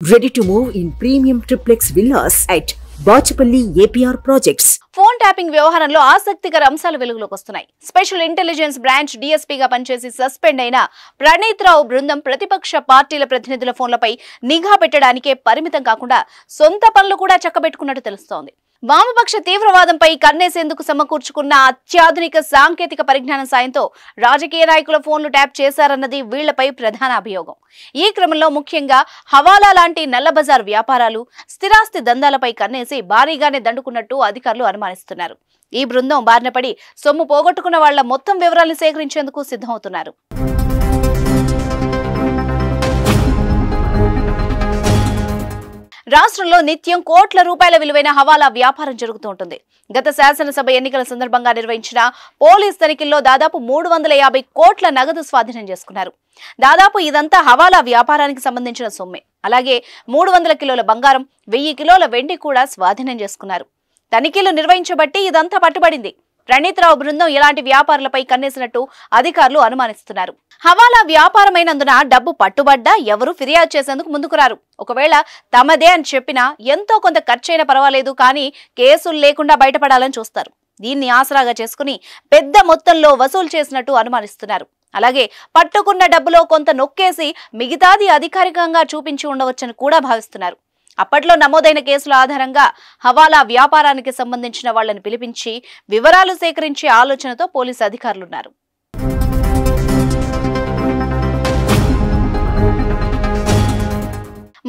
Ready to move in premium triplex villas at Bachapalli APR projects phone tapping వ్యవహారంలో ఆసక్తికర అంశాలు వెలుగులోకి వస్తున్నాయి. స్పెషల్ ఇంటెలిజెన్స్ బ్రాంచ్ డీఎస్పీగా పనిచేసి సస్పెండ్ అయిన ప్రణీత్ రావు బృందం ప్రతిపక్ష పార్టీల ప్రతినిధుల ఫోన్లపై నిఘా పెట్టడానికే పరిమితం కాకుండా సొంత పనులు కూడా చక్కబెట్టుకున్నట్టు తెలుస్తోంది. వామపక్ష తీవ్రవాదంపై కన్నేసేందుకు సమకూర్చుకున్న అత్యాధునిక సాంకేతిక పరిజ్ఞానం సాయంతో రాజకీయ నాయకుల ఫోన్లు ట్యాప్ చేశారన్నది వీళ్ళపై ప్రధాన అభియోగం. ఈ క్రమంలో ముఖ్యంగా హవాలా లాంటి నల్లబజార్ వ్యాపారాలు స్థిరాస్తి దందాలపై కన్నేసి భారీగానే దండుకున్నట్టు అధికారులు అనుమానిస్తున్నారు. ఈ బృందం బారినపడి సొమ్ము పోగొట్టుకున్న వాళ్ళ మొత్తం వివరాలను సేకరించేందుకు సిద్ధమవుతున్నారు. రాష్ట్రంలో నిత్యం కోట్ల రూపాయల విలువైన హవాలా వ్యాపారం జరుగుతూ ఉంటుంది. గత శాసనసభ ఎన్నికల సందర్భంగా నిర్వహించిన పోలీస్ తనిఖీల్లో దాదాపు మూడు వందల యాభై కోట్ల నగదు స్వాధీనం చేసుకున్నారు. దాదాపు ఇదంతా హవాలా వ్యాపారానికి సంబంధించిన సొమ్మే. అలాగే మూడు వందల కిలోల బంగారం వెయ్యి కిలోల వెండి కూడా స్వాధీనం చేసుకున్నారు. తనిఖీలు నిర్వహించబట్టి ఇదంతా పట్టుబడింది. రావు బృందం ఇలాంటి వ్యాపారులపై కన్నేసినట్టు అధికారులు అనుమానిస్తున్నారు. హవాలా వ్యాపారమైనందున డబ్బు పట్టుబడ్డా ఎవరు ఫిర్యాదు చేసేందుకు ముందుకురారు ఒకవేళ తమదే అని చెప్పినా ఎంతో కొంత ఖర్చైనా పర్వాలేదు కానీ కేసులు లేకుండా బయటపడాలని చూస్తారు. దీన్ని ఆసరాగా చేసుకుని పెద్ద మొత్తంలో వసూలు చేసినట్టు అనుమానిస్తున్నారు. అలాగే పట్టుకున్న డబ్బులో కొంత నొక్కేసి మిగతాది అధికారికంగా చూపించి ఉండవచ్చని కూడా భావిస్తున్నారు. అప్పట్లో నమోదైన కేసుల ఆధారంగా హవాలా వ్యాపారానికి సంబంధించిన వాళ్ళని పిలిపించి వివరాలు సేకరించే ఆలోచనతో పోలీసు అధికారులున్నారు.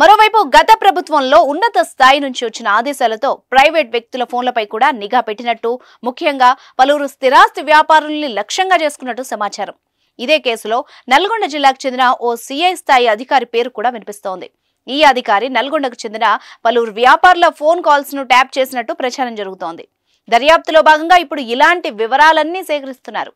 మరోవైపు గత ప్రభుత్వంలో ఉన్నత స్థాయి నుంచి వచ్చిన ఆదేశాలతో ప్రైవేట్ వ్యక్తుల ఫోన్లపై కూడా నిఘా పెట్టినట్టు ముఖ్యంగా పలువురు స్థిరాస్తి వ్యాపారుల్ని లక్ష్యంగా చేసుకున్నట్టు సమాచారం. ఇదే కేసులో నల్గొండ జిల్లాకు చెందిన ఓ సిఐ స్థాయి అధికారి పేరు కూడా వినిపిస్తోంది. ఈ అధికారి నల్గొండకు చెందిన పలువురు వ్యాపారుల ఫోన్ కాల్స్ను ట్యాప్ చేసినట్టు ప్రచారం జరుగుతోంది. దర్యాప్తులో భాగంగా ఇప్పుడు ఇలాంటి వివరాలన్నీ సేకరిస్తున్నారు.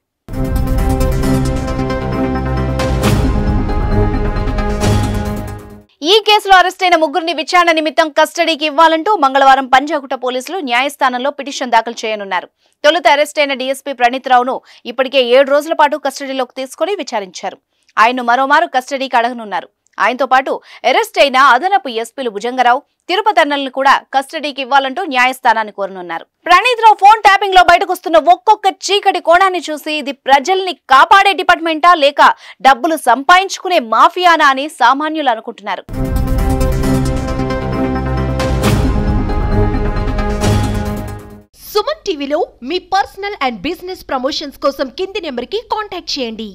ఈ కేసులో అరెస్టైన ముగ్గురిని విచారణ నిమిత్తం కస్టడీకి ఇవ్వాలంటూ మంగళవారం పంజాగుట్ట పోలీసులు న్యాయస్థానంలో పిటిషన్ దాఖలు చేయనున్నారు. తొలుత అరెస్టైన డీఎస్పీ ప్రణీత్ రావును ఇప్పటికే ఏడు రోజుల పాటు కస్టడీలోకి తీసుకుని విచారించారు. ఆయన్ను మరోమారు కస్టడీకి అడగనున్నారు. ఆయనతో పాటు అరెస్ట్ అయిన అదనపు ఎస్పీలు భుజంగరావు తిరుపతి కూడా కస్టడీకి ఇవ్వాలంటూ న్యాయస్థానాన్ని కోరనున్నారు. ప్రణీత్ రావు ఫోన్ ట్యాపింగ్లో బయటకొస్తున్న ఒక్కొక్క చీకటి కోణాన్ని చూసి ఇది ప్రజల్ని కాపాడే డిపార్ట్మెంటా లేక డబ్బులు సంపాదించుకునే మాఫియానా అని సామాన్యులు అనుకుంటున్నారు. సుమన్ టీవీలో మీ పర్సనల్ అండ్ బిజినెస్ ప్రమోషన్స్ కోసం కింది నెంబర్కి కాంటాక్ట్ చేయండి.